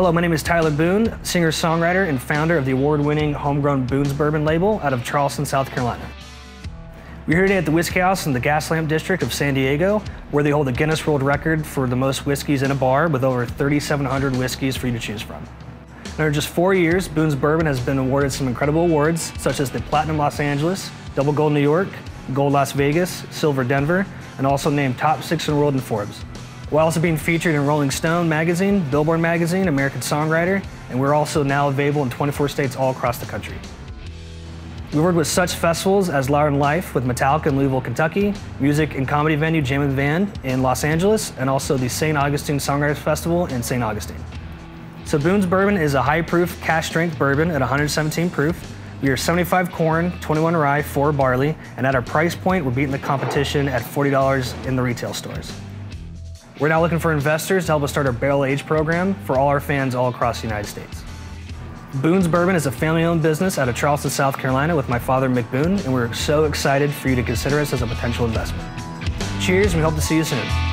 Hello, my name is Tyler Boone, singer-songwriter and founder of the award-winning homegrown Boone's Bourbon label out of Charleston, South Carolina. We're here today at the Whiskey House in the Gaslamp District of San Diego, where they hold the Guinness World Record for the most whiskeys in a bar with over 3,700 whiskeys for you to choose from. In just four years, Boone's Bourbon has been awarded some incredible awards, such as the Platinum Los Angeles, Double Gold New York, Gold Las Vegas, Silver Denver, and also named top six in the world in Forbes. We're also being featured in Rolling Stone magazine, Billboard magazine, American Songwriter, and we're also now available in 24 states all across the country. We worked with such festivals as Than Life with Metallica in Louisville, Kentucky, music and comedy venue Jam and Van in Los Angeles, and also the St. Augustine Songwriters Festival in St. Augustine. So Boone's Bourbon is a high-proof, cask strength bourbon at 117 proof. We are 75 corn, 21 rye, 4 barley, and at our price point, we're beating the competition at $40 in the retail stores. We're now looking for investors to help us start our barrel age program for all our fans all across the United States. Boone's Bourbon is a family-owned business out of Charleston, South Carolina with my father, Mick Boone, and we're so excited for you to consider us as a potential investment. Cheers, and we hope to see you soon.